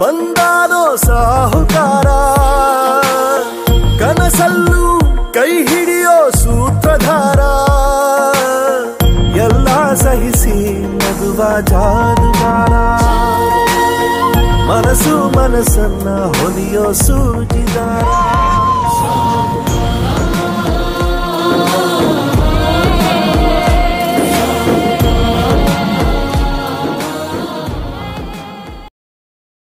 ಬಂದಾರೋ ಸಾಹುಕಾರ. ಕನಸಲ್ಲೂ ಕೈ ಹಿಡಿಯೋ ಸೂತ್ರಧಾರ. ಎಲ್ಲ ಸಹಿಸಿ ನಗುವ ಜಾದುಗಾರ ಮನಸ್ಸು ಮನಸ್ಸನ್ನ ಹೊಲಿಯೋ ಸೂಜಿದಾರ